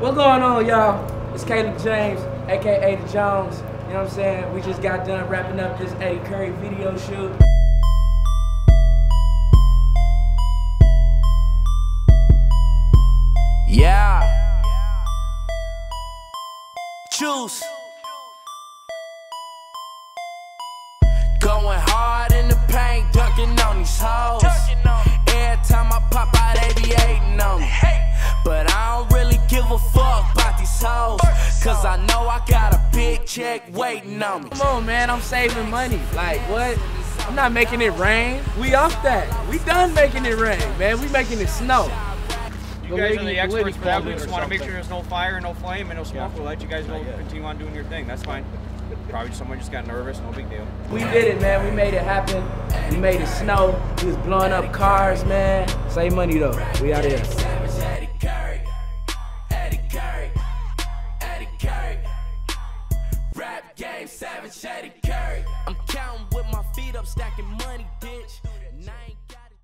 What going on, y'all? It's Caleb James, aka The Jones. You know what I'm saying? We just got done wrapping up this Eddy Curry video shoot. Yeah. Choose. These hoes. Cause I know I got a big check waiting on me. Come on, man, I'm saving money. Like, what? I'm not making it rain. We off that. We done making it rain, man. We making it snow. You guys are the experts for that. We just want to make sure there's no fire, no flame, and no smoke. We'll let you guys go continue on doing your thing. That's fine. Probably someone just got nervous. No big deal. We did it, man. We made it happen. We made it snow. We was blowing up cars, man. Save money though. We out here. Game, Savage shady, Curry. I'm counting with my feet up, stacking money